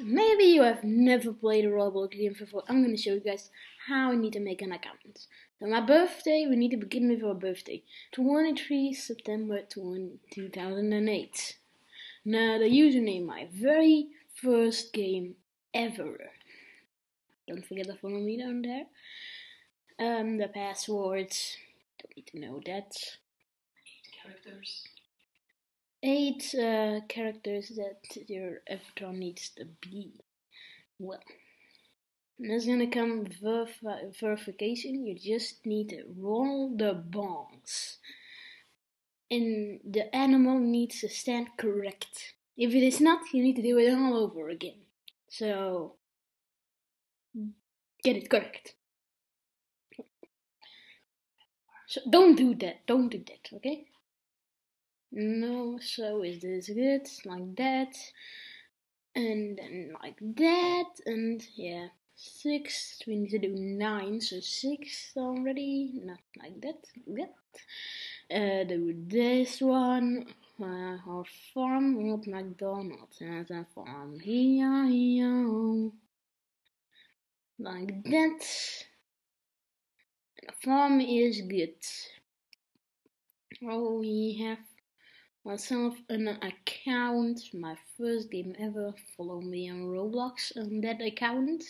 maybe you have never played a Roblox game before. I'm gonna show you guys how you need to make an account. So my birthday, we need to begin with our birthday. 23 September 2008. Now the username, my very first game ever. Don't forget to follow me down there. Um, the password, don't need to know that. Eight characters. Eight uh, characters that your avatar needs to be. Well, there's gonna come verif verification. You just need to roll the bones. And the animal needs to stand correct. If it is not, you need to do it all over again. So, get it correct. So don't do that. Don't do that. Okay. No. So is this good? Like that, and then like that, and yeah. Six. We need to do nine. So six already. Not like that. That. Uh, do this one. Uh, our farm McDonald's and a farm here, here. Like that. The farm is good. Oh, we have myself an account, my first game ever. Follow me on Roblox on that account.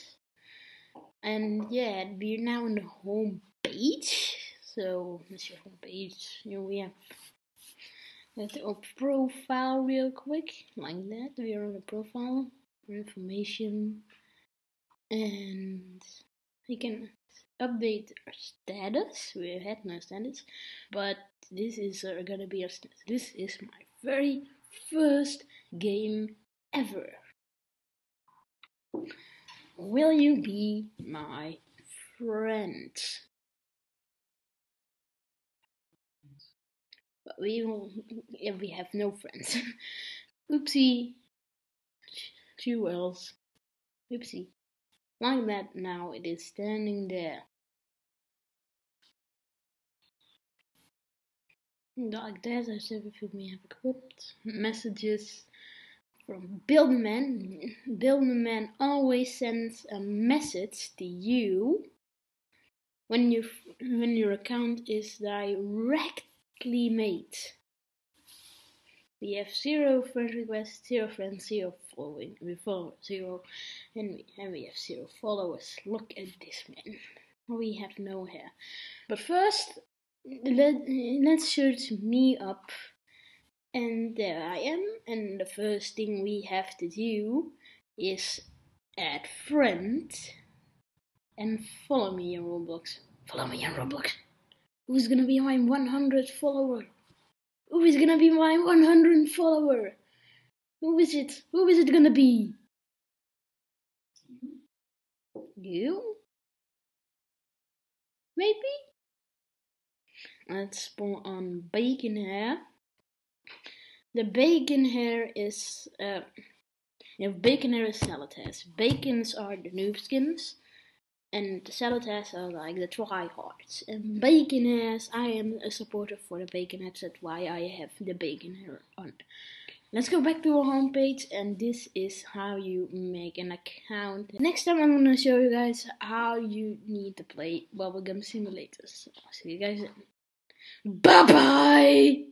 And yeah, we're now on the home page. So that's your home page. Here we have let our profile real quick, like that. We are on the profile information, and we can update our status. We had no status, but this is uh, gonna be status. This is my very first game ever. Will you be my friend? But we will, if we have no friends. Oopsie. Two wells. Oopsie. Like that now it is standing there. Like that, I if we have equipped messages from Builderman. Builderman always sends a message to you when you when your account is directly made. We have zero friend requests, zero friends, zero following, we follow zero, and we, and we have zero followers. Look at this man. We have no hair. But first, let, let's search me up. And there I am. And the first thing we have to do is add friend and follow me on Roblox. Follow me on Roblox. Who's gonna be my 100 follower? Who is gonna be my 100 follower? Who is it? Who is it gonna be? You? Maybe? Let's spawn on bacon hair. The bacon hair is uh, have bacon hair is salad. Bacons are the noob skins, and hairs are like the tryhards. And bacon hairs, I am a supporter for the bacon hairs. That's why I have the bacon hair on. Let's go back to our homepage, and this is how you make an account. Next time, I'm gonna show you guys how you need to play Bubblegum Simulator. So, see you guys then. Bye bye!